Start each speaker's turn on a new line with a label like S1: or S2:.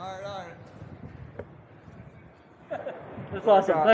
S1: all right, all right.
S2: That's awesome.